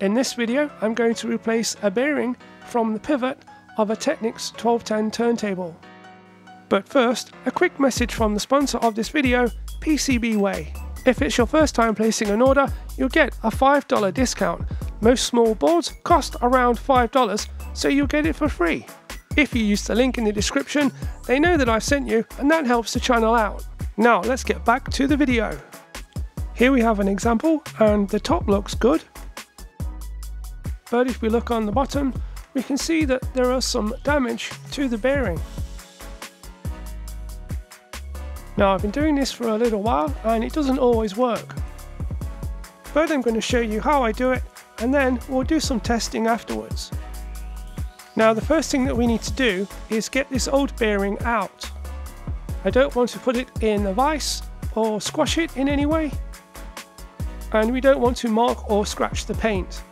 In this video I'm going to replace a bearing from the pivot of a Technics 1210 turntable. But first, a quick message from the sponsor of this video, PCBWay. If it's your first time placing an order, you'll get a $5 discount. Most small boards cost around $5, so you'll get it for free. If you use the link in the description, they know that I've sent you and that helps the channel out. Now let's get back to the video. Here we have an example and the top looks good. But if we look on the bottom, we can see that there are some damage to the bearing. Now I've been doing this for a little while and it doesn't always work. But I'm going to show you how I do it and then we'll do some testing afterwards. Now the first thing that we need to do is get this old bearing out. I don't want to put it in a vise or squash it in any way and we don't want to mark or scratch the paint.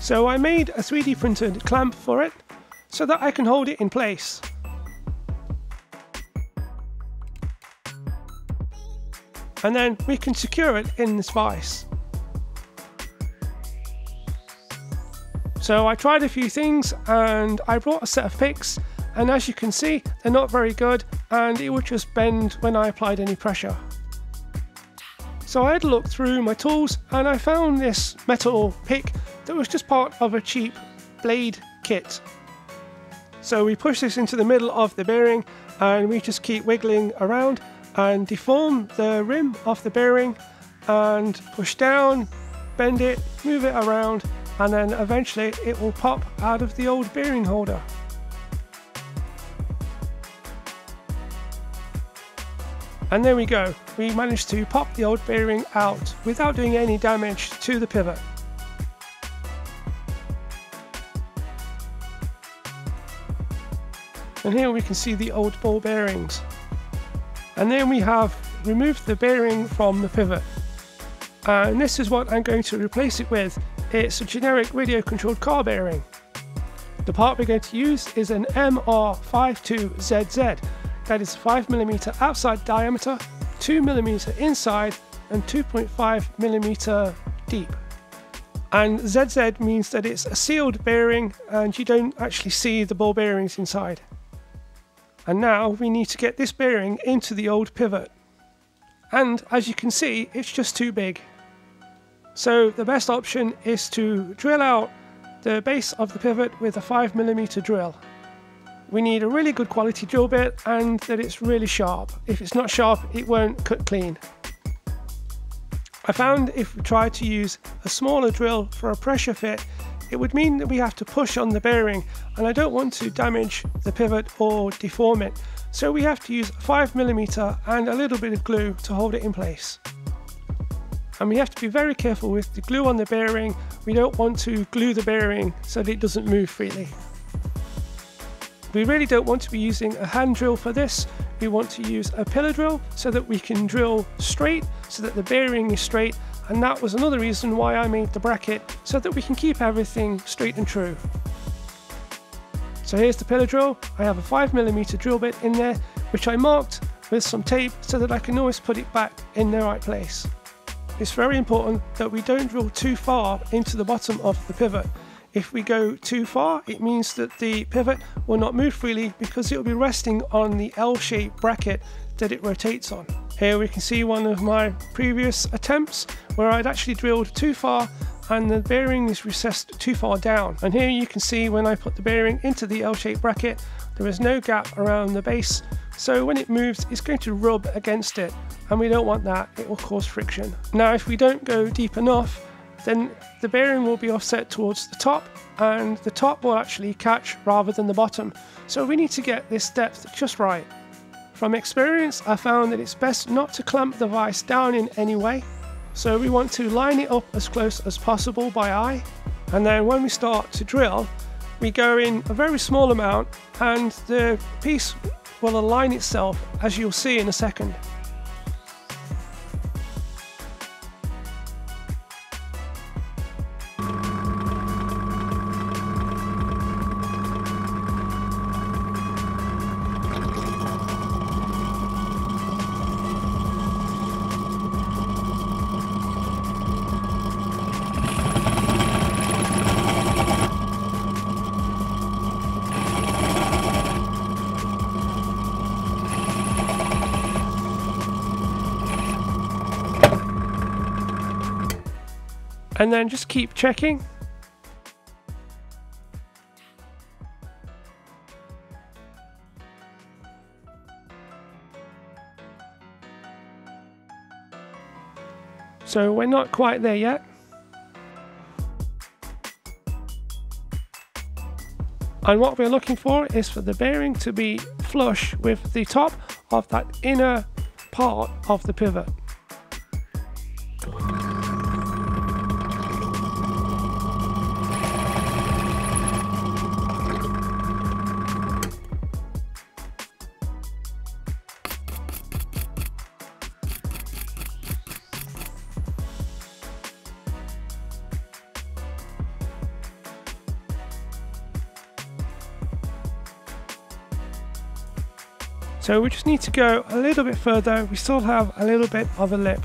So I made a 3D printed clamp for it so that I can hold it in place. And then we can secure it in this vise. So I tried a few things and I brought a set of picks and as you can see they're not very good and it would just bend when I applied any pressure. So I had a look through my tools and I found this metal pick that was just part of a cheap blade kit. So we push this into the middle of the bearing and we just keep wiggling around and deform the rim of the bearing and push down, bend it, move it around and then eventually it will pop out of the old bearing holder. And there we go, we managed to pop the old bearing out without doing any damage to the pivot. And here we can see the old ball bearings. And then we have removed the bearing from the pivot. And this is what I'm going to replace it with it's a generic radio controlled car bearing. The part we're going to use is an MR52ZZ that is 5mm outside diameter, 2mm inside and 2.5mm deep. And ZZ means that it's a sealed bearing and you don't actually see the ball bearings inside. And now we need to get this bearing into the old pivot. And as you can see, it's just too big. So the best option is to drill out the base of the pivot with a 5mm drill. We need a really good quality drill bit and that it's really sharp. If it's not sharp, it won't cut clean. I found if we try to use a smaller drill for a pressure fit, it would mean that we have to push on the bearing and I don't want to damage the pivot or deform it. So we have to use 5mm and a little bit of glue to hold it in place and we have to be very careful with the glue on the bearing. We don't want to glue the bearing so that it doesn't move freely. We really don't want to be using a hand drill for this. We want to use a pillar drill so that we can drill straight so that the bearing is straight and that was another reason why I made the bracket so that we can keep everything straight and true. So here's the pillar drill. I have a 5mm drill bit in there which I marked with some tape so that I can always put it back in the right place. It's very important that we don't drill too far into the bottom of the pivot. If we go too far, it means that the pivot will not move freely because it will be resting on the L-shaped bracket that it rotates on. Here we can see one of my previous attempts where I'd actually drilled too far and the bearing is recessed too far down. And here you can see when I put the bearing into the L-shaped bracket, there is no gap around the base so when it moves, it's going to rub against it, and we don't want that, it will cause friction. Now, if we don't go deep enough, then the bearing will be offset towards the top, and the top will actually catch rather than the bottom. So we need to get this depth just right. From experience, I found that it's best not to clamp the vise down in any way. So we want to line it up as close as possible by eye. And then when we start to drill, we go in a very small amount and the piece will align itself as you'll see in a second. And then just keep checking. So we're not quite there yet. And what we're looking for is for the bearing to be flush with the top of that inner part of the pivot. So we just need to go a little bit further. We still have a little bit of a lip.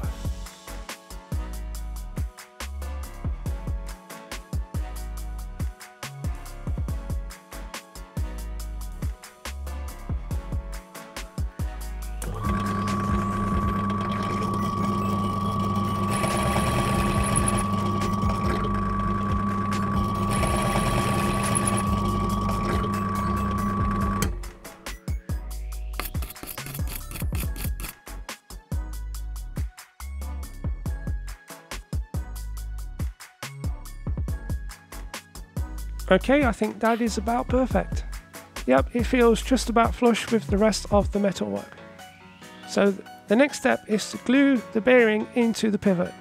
Okay, I think that is about perfect. Yep, it feels just about flush with the rest of the metalwork. So the next step is to glue the bearing into the pivot.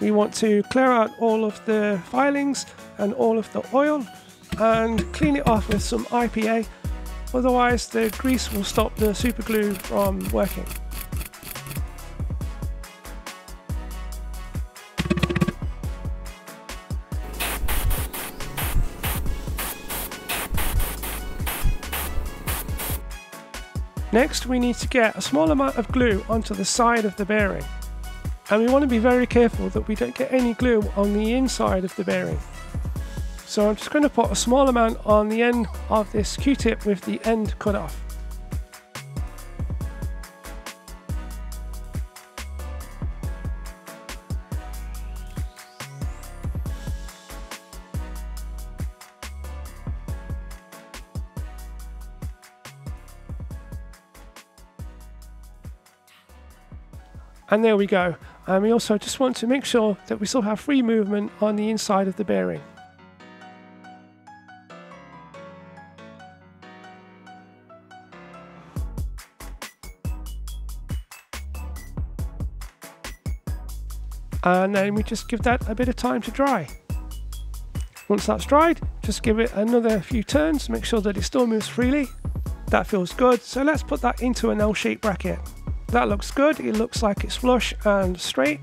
We want to clear out all of the filings and all of the oil and clean it off with some IPA, otherwise the grease will stop the super glue from working. Next we need to get a small amount of glue onto the side of the bearing. And we want to be very careful that we don't get any glue on the inside of the bearing. So I'm just going to put a small amount on the end of this Q-tip with the end cut off. And there we go. And we also just want to make sure that we still have free movement on the inside of the bearing. And then we just give that a bit of time to dry. Once that's dried, just give it another few turns, to make sure that it still moves freely. That feels good, so let's put that into an L-shaped bracket. That looks good, it looks like it's flush and straight.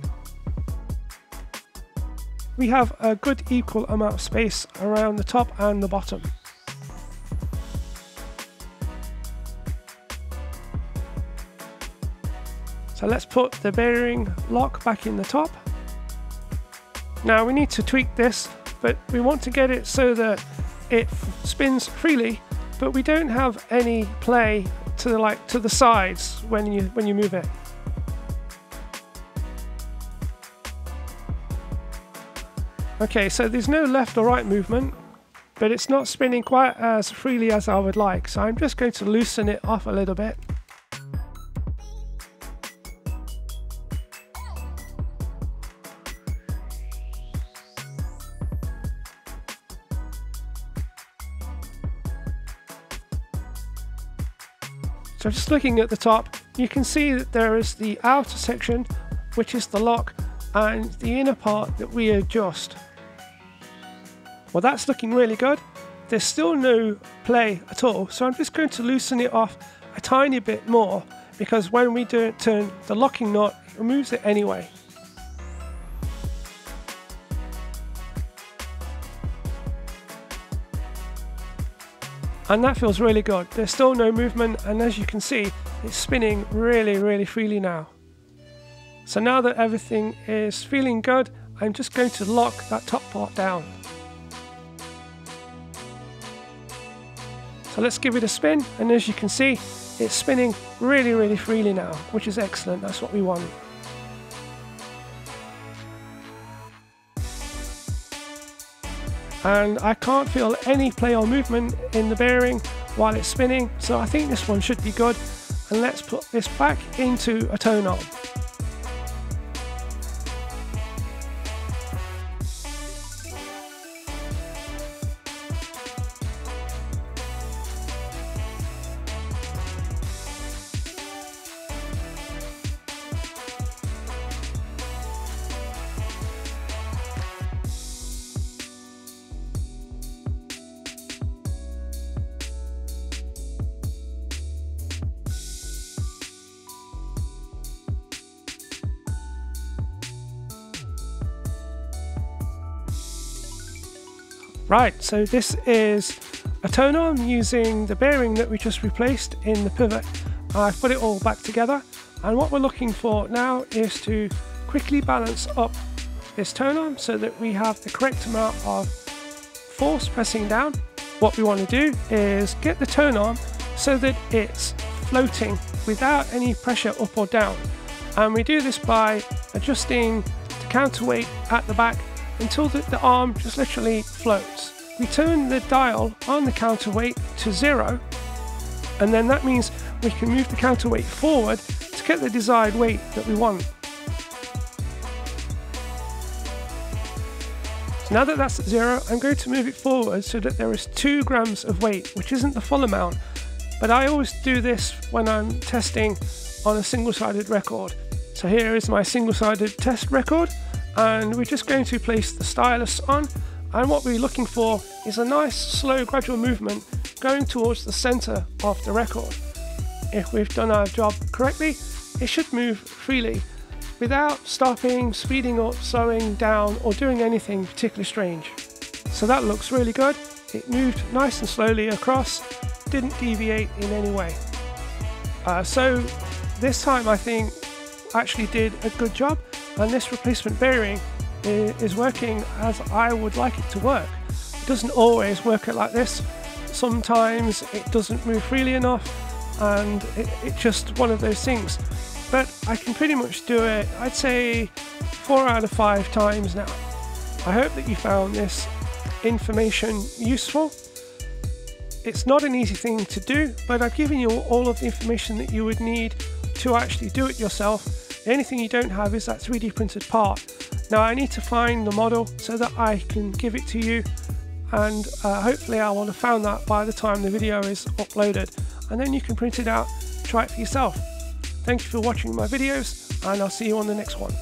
We have a good equal amount of space around the top and the bottom. So let's put the bearing lock back in the top. Now we need to tweak this, but we want to get it so that it spins freely, but we don't have any play to the like to the sides when you when you move it. Okay, so there's no left or right movement, but it's not spinning quite as freely as I would like. So I'm just going to loosen it off a little bit. So just looking at the top, you can see that there is the outer section, which is the lock, and the inner part that we adjust. Well, that's looking really good. There's still no play at all, so I'm just going to loosen it off a tiny bit more because when we do turn the locking knot, it removes it anyway. And that feels really good. There's still no movement and as you can see it's spinning really really freely now. So now that everything is feeling good I'm just going to lock that top part down. So let's give it a spin and as you can see it's spinning really really freely now which is excellent that's what we want. And I can't feel any play or movement in the bearing while it's spinning so I think this one should be good and let's put this back into a tone arm. Right, so this is a tone arm using the bearing that we just replaced in the pivot. I've put it all back together and what we're looking for now is to quickly balance up this tone arm so that we have the correct amount of force pressing down. What we want to do is get the tone arm so that it's floating without any pressure up or down. And we do this by adjusting the counterweight at the back until the, the arm just literally floats. We turn the dial on the counterweight to zero and then that means we can move the counterweight forward to get the desired weight that we want. So now that that's at zero, I'm going to move it forward so that there is two grams of weight, which isn't the full amount, but I always do this when I'm testing on a single-sided record. So here is my single-sided test record and we're just going to place the stylus on and what we're looking for is a nice slow gradual movement going towards the center of the record. If we've done our job correctly, it should move freely without stopping, speeding up, slowing down or doing anything particularly strange. So that looks really good. It moved nice and slowly across, didn't deviate in any way. Uh, so this time I think actually did a good job and this replacement bearing is working as I would like it to work. It doesn't always work it like this. Sometimes it doesn't move freely enough and it, it's just one of those things. But I can pretty much do it, I'd say four out of five times now. I hope that you found this information useful. It's not an easy thing to do, but I've given you all of the information that you would need to actually do it yourself the only thing you don't have is that 3D printed part. Now I need to find the model so that I can give it to you and uh, hopefully I will have found that by the time the video is uploaded and then you can print it out, try it for yourself. Thank you for watching my videos and I'll see you on the next one.